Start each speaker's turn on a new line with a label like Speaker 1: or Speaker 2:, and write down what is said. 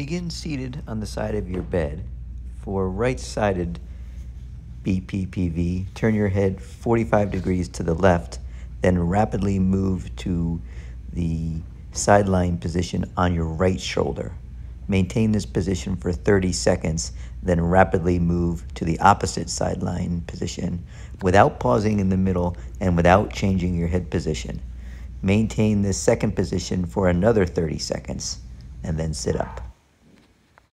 Speaker 1: Begin seated on the side of your bed. For right-sided BPPV, turn your head 45 degrees to the left, then rapidly move to the sideline position on your right shoulder. Maintain this position for 30 seconds, then rapidly move to the opposite sideline position without pausing in the middle and without changing your head position. Maintain this second position for another 30 seconds and then sit up.